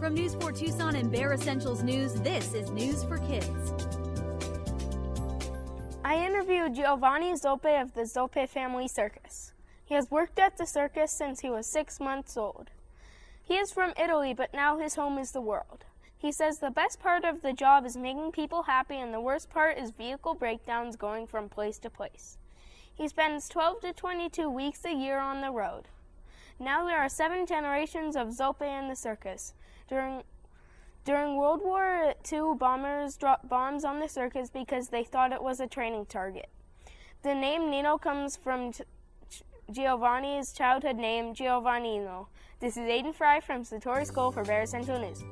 From News 4 Tucson and Bear Essentials News, this is News for Kids. I interviewed Giovanni Zoppe of the Zoppe Family Circus. He has worked at the circus since he was six months old. He is from Italy, but now his home is the world. He says the best part of the job is making people happy, and the worst part is vehicle breakdowns going from place to place. He spends 12 to 22 weeks a year on the road. Now there are seven generations of Zoppe in the circus. During during World War II, bombers dropped bombs on the circus because they thought it was a training target. The name Nino comes from Giovanni's childhood name, Giovannino. This is Aidan Frye from Satori School for Bear Essential News.